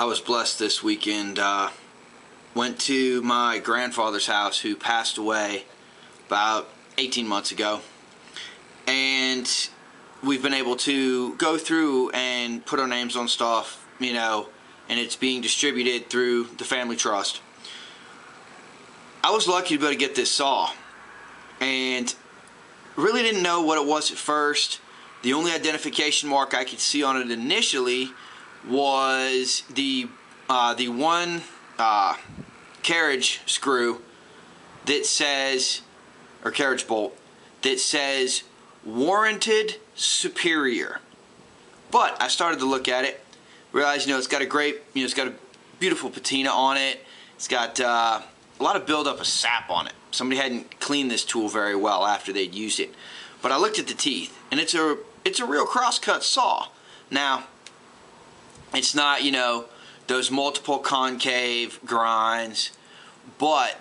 I was blessed this weekend. Uh, went to my grandfather's house who passed away about 18 months ago. And we've been able to go through and put our names on stuff, you know, and it's being distributed through the family trust. I was lucky to be able to get this saw and really didn't know what it was at first. The only identification mark I could see on it initially was the uh, the one uh, carriage screw that says or carriage bolt that says warranted superior. But I started to look at it, realized you know it's got a great you know it's got a beautiful patina on it. It's got uh, a lot of buildup of sap on it. Somebody hadn't cleaned this tool very well after they'd used it. But I looked at the teeth, and it's a it's a real crosscut saw. Now, it's not, you know, those multiple concave grinds, but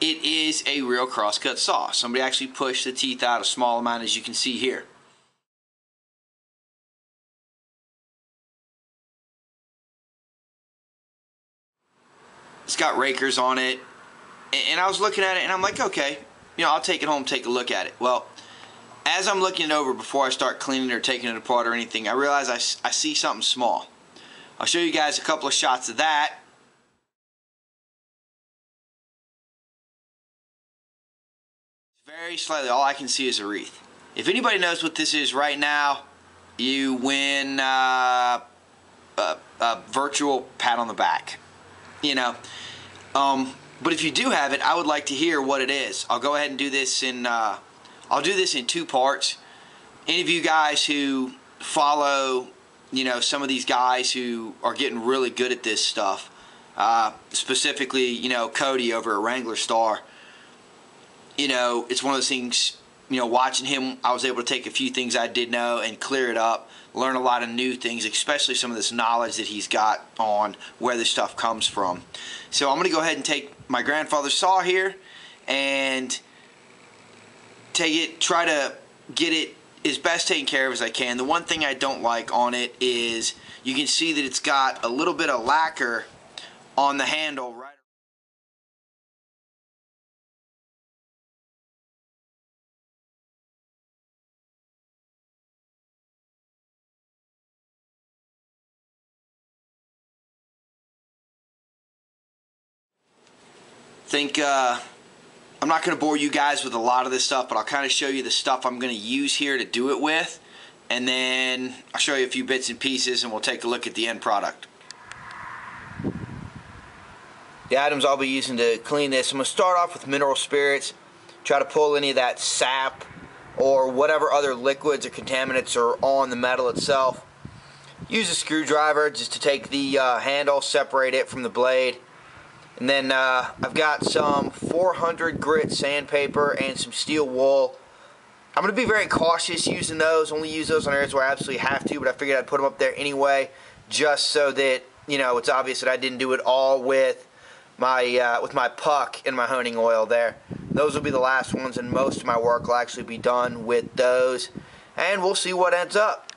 it is a real crosscut saw. Somebody actually pushed the teeth out a small amount as you can see here. It's got rakers on it. And I was looking at it and I'm like, okay, you know, I'll take it home, take a look at it. Well, as I'm looking it over before I start cleaning or taking it apart or anything, I realize I, I see something small. I'll show you guys a couple of shots of that. Very slightly, all I can see is a wreath. If anybody knows what this is right now, you win uh, a, a, virtual pat on the back. You know, um, but if you do have it, I would like to hear what it is. I'll go ahead and do this in. Uh, I'll do this in two parts. Any of you guys who follow, you know, some of these guys who are getting really good at this stuff, uh, specifically, you know, Cody over at Wranglerstar. You know, it's one of those things. You know, watching him, I was able to take a few things I did know and clear it up learn a lot of new things, especially some of this knowledge that he's got on where this stuff comes from. So I'm going to go ahead and take my grandfather's saw here and take it, try to get it as best taken care of as I can. The one thing I don't like on it is you can see that it's got a little bit of lacquer on the handle right think uh, I'm not going to bore you guys with a lot of this stuff, but I'll kind of show you the stuff I'm going to use here to do it with. And then I'll show you a few bits and pieces and we'll take a look at the end product. The items I'll be using to clean this, I'm going to start off with mineral spirits. Try to pull any of that sap or whatever other liquids or contaminants are on the metal itself. Use a screwdriver just to take the uh, handle, separate it from the blade. And then uh, I've got some 400 grit sandpaper and some steel wool. I'm going to be very cautious using those. Only use those on areas where I absolutely have to, but I figured I'd put them up there anyway, just so that you know it's obvious that I didn't do it all with my uh, with my puck and my honing oil there. Those will be the last ones, and most of my work will actually be done with those. And we'll see what ends up.